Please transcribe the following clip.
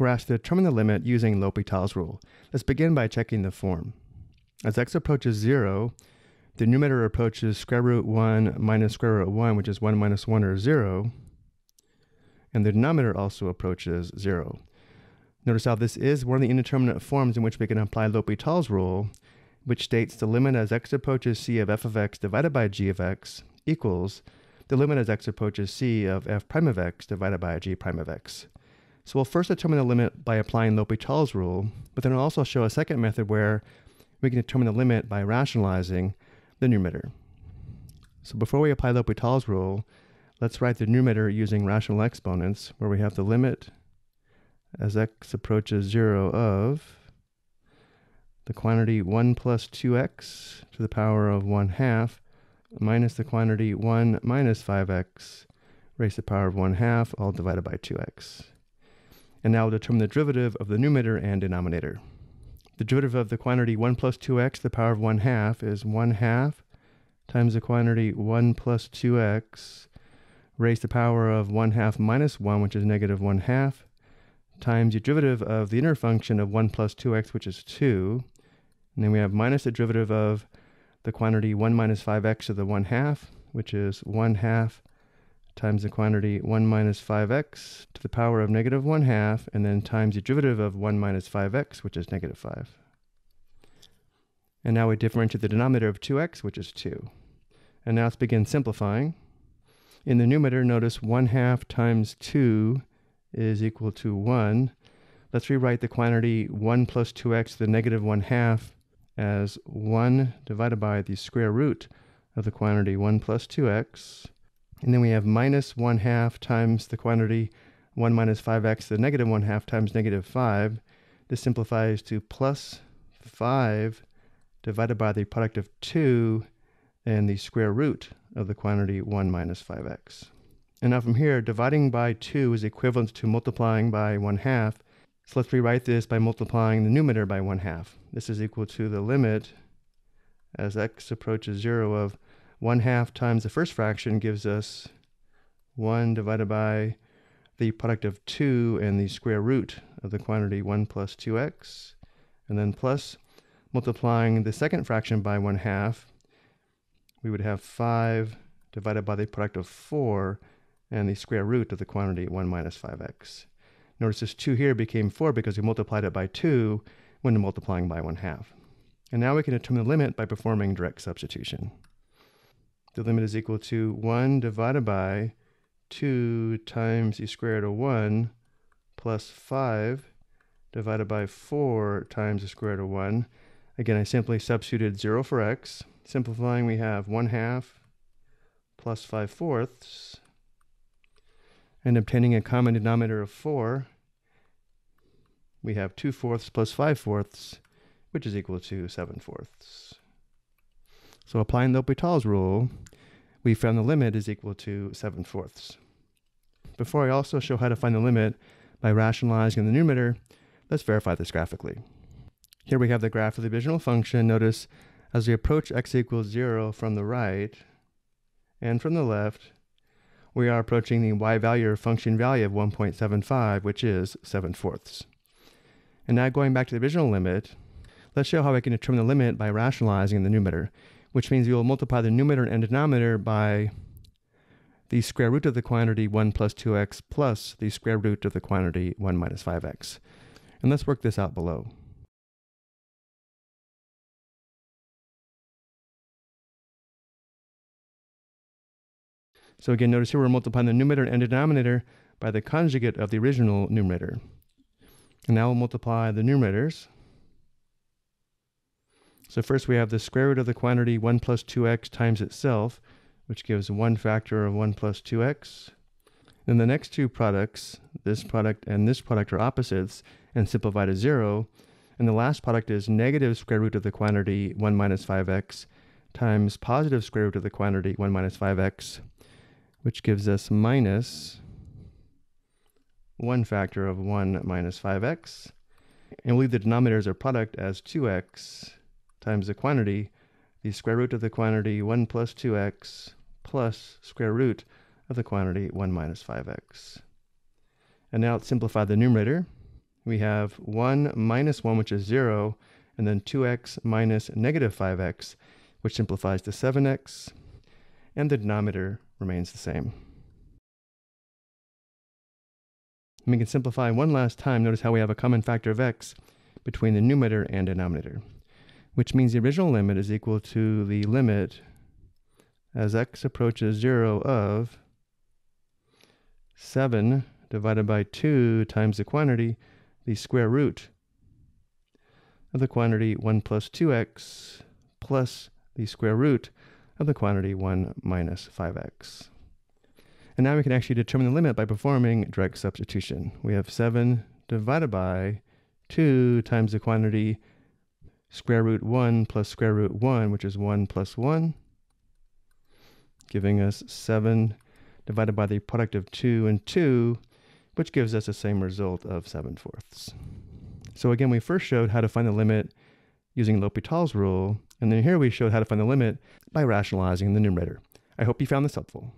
We're asked to determine the limit using L'Hopital's rule. Let's begin by checking the form. As x approaches 0, the numerator approaches square root 1 minus square root 1, which is 1 minus 1 or 0, and the denominator also approaches 0. Notice how this is one of the indeterminate forms in which we can apply L'Hopital's rule, which states the limit as x approaches c of f of x divided by g of x equals the limit as x approaches c of f prime of x divided by g prime of x. So we'll first determine the limit by applying L'Hopital's rule, but then we'll also show a second method where we can determine the limit by rationalizing the numerator. So before we apply L'Hopital's rule, let's write the numerator using rational exponents, where we have the limit as x approaches 0 of the quantity 1 plus 2x to the power of 1 half minus the quantity 1 minus 5x raised to the power of 1 half, all divided by 2x. And now we'll determine the derivative of the numerator and denominator. The derivative of the quantity 1 plus 2x to the power of 1 half is 1 half times the quantity 1 plus 2x raised to the power of 1 half minus 1, which is negative 1 half, times the derivative of the inner function of 1 plus 2x, which is 2. And then we have minus the derivative of the quantity 1 minus 5x to the 1 half, which is 1 half times the quantity 1 minus 5x to the power of negative 1 half, and then times the derivative of 1 minus 5x, which is negative 5. And now we differentiate the denominator of 2x, which is 2. And now let's begin simplifying. In the numerator, notice 1 half times 2 is equal to 1. Let's rewrite the quantity 1 plus 2x to the negative 1 half as 1 divided by the square root of the quantity 1 plus 2x and then we have minus 1 half times the quantity 1 minus 5x to the negative 1 half times negative 5. This simplifies to plus 5 divided by the product of 2 and the square root of the quantity 1 minus 5x. And now from here, dividing by 2 is equivalent to multiplying by 1 half. So let's rewrite this by multiplying the numerator by 1 half. This is equal to the limit as x approaches 0 of 1 half times the first fraction gives us 1 divided by the product of 2 and the square root of the quantity 1 plus 2x, and then plus multiplying the second fraction by 1 half, we would have 5 divided by the product of 4 and the square root of the quantity 1 minus 5x. Notice this 2 here became 4 because we multiplied it by 2 when multiplying by 1 half. And now we can determine the limit by performing direct substitution the limit is equal to 1 divided by 2 times the square root of 1 plus 5 divided by 4 times the square root of 1. Again, I simply substituted 0 for x. Simplifying, we have 1 half plus 5 fourths. And obtaining a common denominator of 4, we have 2 fourths plus 5 fourths, which is equal to 7 fourths. So applying L'Hopital's rule, we found the limit is equal to 7 fourths. Before I also show how to find the limit by rationalizing the numerator, let's verify this graphically. Here we have the graph of the divisional function. Notice as we approach x equals 0 from the right and from the left, we are approaching the y value or function value of 1.75, which is 7 fourths. And now going back to the original limit, let's show how we can determine the limit by rationalizing the numerator which means you will multiply the numerator and denominator by the square root of the quantity 1 plus 2x plus the square root of the quantity 1 minus 5x. And let's work this out below. So again, notice here we're multiplying the numerator and denominator by the conjugate of the original numerator. And now we'll multiply the numerators. So first we have the square root of the quantity 1 plus 2x times itself, which gives one factor of 1 plus 2x. Then the next two products, this product and this product are opposites and simplify to 0. And the last product is negative square root of the quantity 1 minus 5x times positive square root of the quantity 1 minus 5x, which gives us minus 1 factor of 1 minus 5x. And we'll leave the denominator as a product as 2x times the quantity, the square root of the quantity 1 plus 2x plus square root of the quantity 1 minus 5x. And now let's simplify the numerator. we have 1 minus 1, which is 0, and then 2x minus negative 5x, which simplifies to 7x, and the denominator remains the same. And we can simplify one last time. Notice how we have a common factor of x between the numerator and denominator, which means the original limit is equal to the limit as x approaches 0 of 7 divided by 2 times the quantity, the square root of the quantity 1 plus 2x plus the square root of the quantity 1 minus 5x. And now we can actually determine the limit by performing direct substitution. We have 7 divided by 2 times the quantity square root 1 plus square root 1, which is 1 plus 1, giving us 7 divided by the product of 2 and 2, which gives us the same result of 7 fourths. So again, we first showed how to find the limit using L'Hopital's rule, and then here we showed how to find the limit by rationalizing the numerator. I hope you found this helpful.